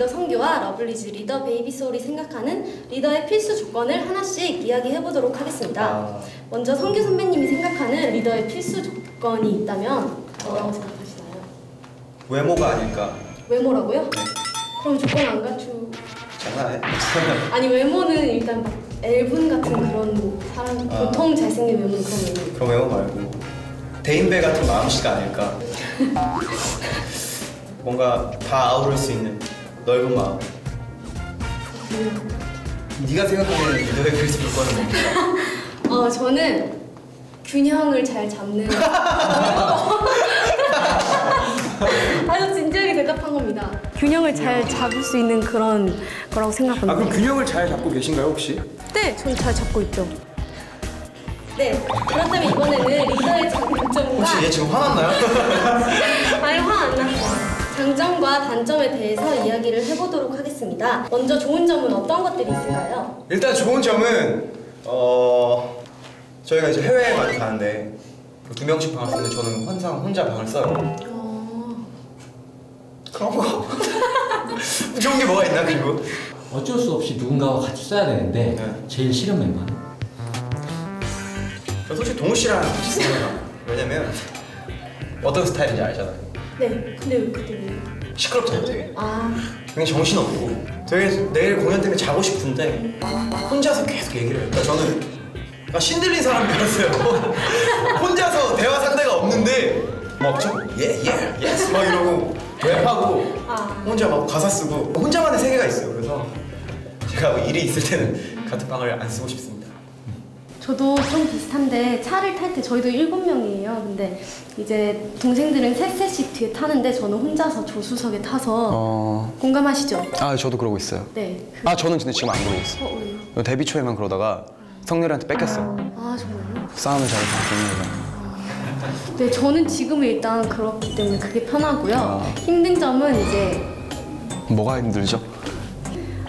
리더 성규와 러블리즈 리더 베이비소울이 생각하는 리더의 필수 조건을 하나씩 이야기해 보도록 하겠습니다. 아, 먼저 성규 선배님이 생각하는 리더의 필수 조건이 있다면 뭐라고 생각하시나요? 외모가 아닐까. 외모라고요? 그럼 조건 안 갖추. 장난해? 아니 외모는 일단 막 엘 군 같은 그런 사람 아. 보통 잘생긴 외모는 그런 외모. 그런 외모 말고 대인배 같은 마음씨가 아닐까. 뭔가 다 아우를 수 있는 넓은 마음. 네가 생각하는 리더의 필수 조건은 뭡니까? 어 저는 균형을 잘 잡는. 아주 진지하게 대답한 겁니다. 균형을 잘 잡을 수 있는 그런 거라고 아 생각합니다. 그럼 균형을 잘 잡고 계신가요 혹시? 네, 전잘 잡고 있죠. 네, 그렇다면 이번에는 리더의 장점과 혹시 얘 지금 화났나요? 아니 화 안 났어요. 장점과 단점에 대해서 이야기를 해보도록 하겠습니다. 먼저 좋은 점은 어떤 것들이 있을까요? 일단 좋은 점은 어 저희가 이제 해외에 많이 가는데 그두 명씩 방을 쓰는데 저는 항상 혼자 방을 써요. 어, 그런 거 좋은 게 뭐가 있나 그리고 어쩔 수 없이 누군가와 같이 써야 되는데 네. 제일 싫은 멤버는? 저 솔직히 동우 씨랑 같이 써요. 왜냐면 어떤 스타일인지 알잖아요. 네, 근데 왜 그때 왜? 시끄럽잖아요 되게. 아, 그냥 정신없고 되게 내일 공연 때문에 자고 싶은데 혼자서 계속 얘기를 해요. 그러니까 저는 약간 신들린 사람이었어요. 혼자서 대화 상대가 없는데 막 저 yeah yeah yes 막 이러고 랩하고 아. 혼자 막 가사 쓰고 혼자만의 세계가 있어요. 그래서 제가 뭐 일이 있을 때는 같은 방을 안 쓰고 싶습니다. 저도 좀 비슷한데 차를 탈 때 저희도 일곱 명이에요. 근데 이제 동생들은 셋셋씩 뒤에 타는데 저는 혼자서 조수석에 타서 어... 공감하시죠? 아 저도 그러고 있어요. 네. 아 저는 근데 지금 안 그러고 있어요. 어, 왜요? 데뷔 초에만 그러다가 성렬이한테 뺏겼어요. 아, 정말요? 싸움을 잘해서 성렬이가. 네, 저는 지금 일단 그렇기 때문에 그게 편하고요. 아. 힘든 점은 이제 뭐가 힘들죠?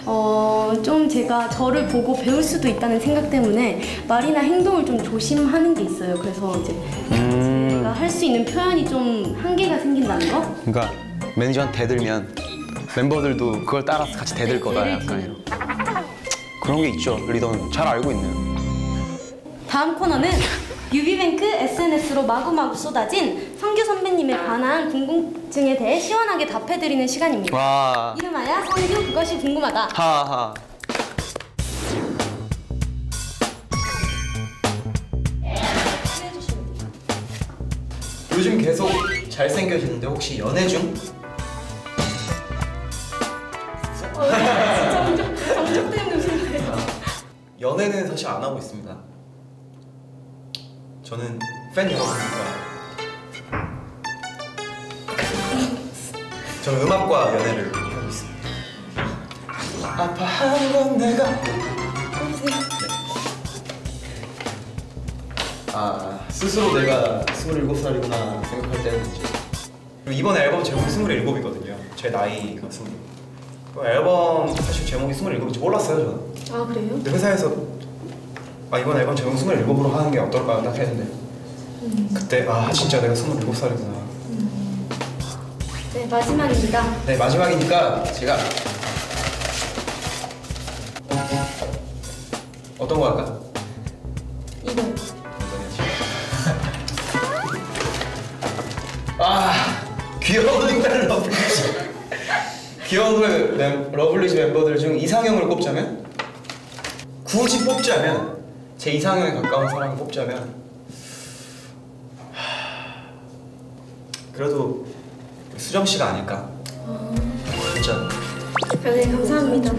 어, 좀 제가 저를 보고 배울 수도 있다는 생각 때문에 말이나 행동을 좀 조심하는 게 있어요. 그래서 이제 음... 제가 할 수 있는 표현이 좀 한계가 생긴다는 거? 그러니까 매니저한테 대들면 멤버들도 그걸 따라서 같이 대들 거다 약간 이런. 그런 게 있죠. 리더는 잘 알고 있네요. 다음 코너는 유비뱅크 SNS로 마구마구 쏟아진 성규 선배님에 관한 궁금증에 대해 시원하게 답해드리는 시간입니다. 와. 이름하여 성규 그것이 궁금하다. 하하. 요즘 계속 잘생겨지는데 혹시 연애 중? 어, 진짜 정적, 정적된 웃음이에요. 연애는 사실 안 하고 있습니다. 저는 팬 여러분과 저는 음악과 연애를 하고 있습니다. 아파하는 건 내가 아 스스로 내가 27살이구나 생각할 때는 이제 그리고 이번 앨범 제목이 27이거든요. 제 나이가 20. 그 앨범 사실 제목이 27인지 몰랐어요 저는. 아 그래요? 근데 회사에서 아 이번 앨범 제목 27으로 하는 게 어떨까 딱 했는데 그때 아 진짜 내가 27살이구나 네 마지막입니다. 네 마지막이니까 제가 어떤 거 할까? 이거 아 귀여운 러블리즈 귀여운 멤- 러블리즈 멤버들 중 이상형을 꼽자면 굳이 뽑자면 제 이상형에 가까운 사람을 뽑자면 하, 그래도 수정 씨가 아닐까 진짜 네 감사합니다.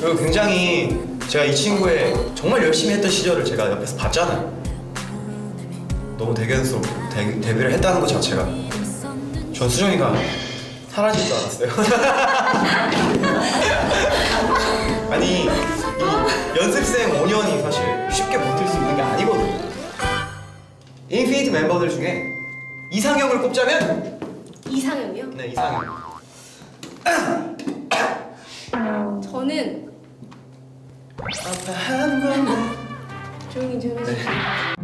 그리고 굉장히 제가 이 친구의 정말 열심히 했던 시절을 제가 옆에서 봤잖아요. 너무 대견스럽고 데, 데뷔를 했다는 것 자체가 전 수정이가 사라질 줄 알았어요. 아니 이 연습생 5년이 사실 쉽게 버틸 수 있는 게 아니거든요. 인피니트 멤버들 중에 이상형을 꼽자면 이상형이요? 네, 이상형. 아, 저는 아파하는 조용히 네.